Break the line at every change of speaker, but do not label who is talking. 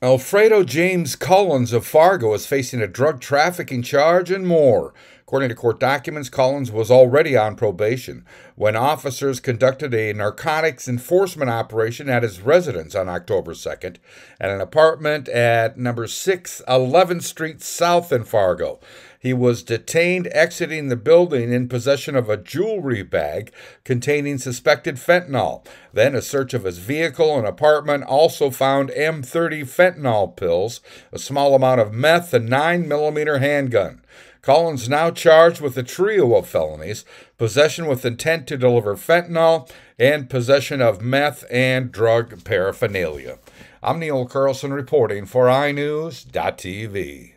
Alfredo James Collins of Fargo is facing a drug trafficking charge and more. According to court documents, Collins was already on probation when officers conducted a narcotics enforcement operation at his residence on October 2nd at an apartment at number 6 11th Street South in Fargo. He was detained exiting the building in possession of a jewelry bag containing suspected fentanyl. Then, a search of his vehicle and apartment also found M30 fentanyl pills, a small amount of meth, and 9mm handgun. Collins now charged with a trio of felonies possession with intent to deliver fentanyl and possession of meth and drug paraphernalia. I'm Neil Carlson reporting for iNewZ.TV.